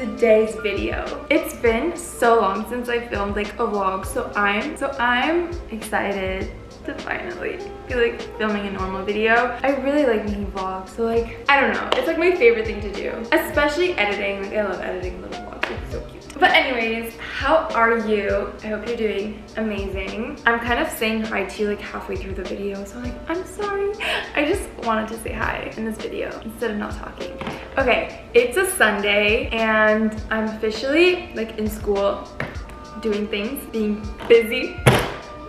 today's video. It's been so long since I filmed like a vlog, so I'm so I'm excited to finally be like filming a normal video. I really like making vlogs, so like, I don't know. It's like my favorite thing to do, especially editing. Like I love editing little vlogs. But anyways, how are you? I hope you're doing amazing. I'm kind of saying hi to you like halfway through the video, so like, I'm sorry. I just wanted to say hi in this video instead of not talking. Okay, it's a Sunday and I'm officially like in school doing things, being busy,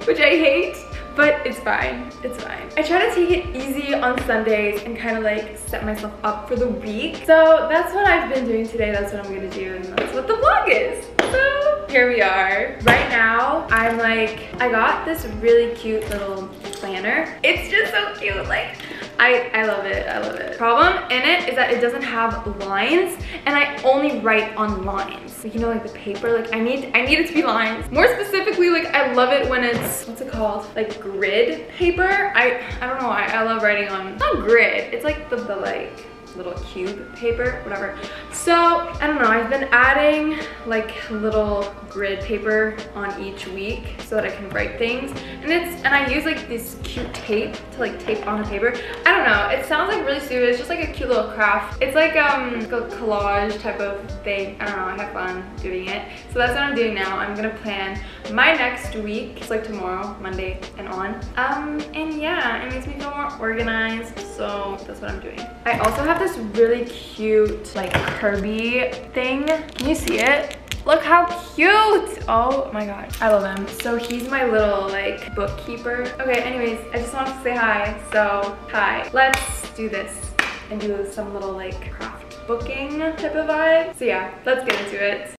which I hate but it's fine, it's fine. I try to take it easy on Sundays and kind of like set myself up for the week. So that's what I've been doing today, that's what I'm gonna do, and that's what the vlog is. So here we are. Right now, I'm like, I got this really cute little planner. It's just so cute, like, I, I love it, I love it. Problem in it is that it doesn't have lines and I only write on lines. Like, you know, like the paper, like I need, I need it to be lines. More specifically, like I love it when it's, what's it called? Like grid paper. I, I don't know, why, I love writing on, not grid, it's like the, the like, little cube paper, whatever. So, I don't know, I've been adding like little grid paper on each week so that I can write things. And it's, and I use like this cute tape to like tape on the paper. I don't know, it sounds like really stupid. It's just like a cute little craft. It's like um like a collage type of thing. I don't know, I have fun doing it. So that's what I'm doing now. I'm gonna plan my next week. It's like tomorrow, Monday and on. Um, and yeah, it makes me feel more organized. So that's what I'm doing. I also have this really cute like Kirby thing. Can you see it? Look how cute! Oh my god, I love him. So he's my little like bookkeeper. Okay, anyways, I just wanted to say hi. So hi, let's do this and do some little like craft booking type of vibe. So yeah, let's get into it.